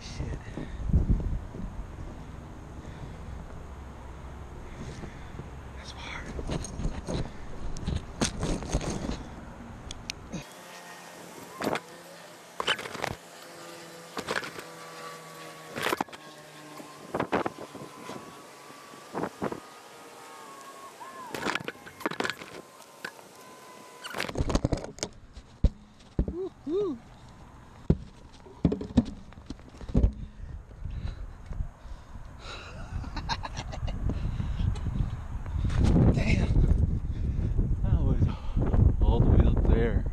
shit. Woo! damn, that was all the way up there.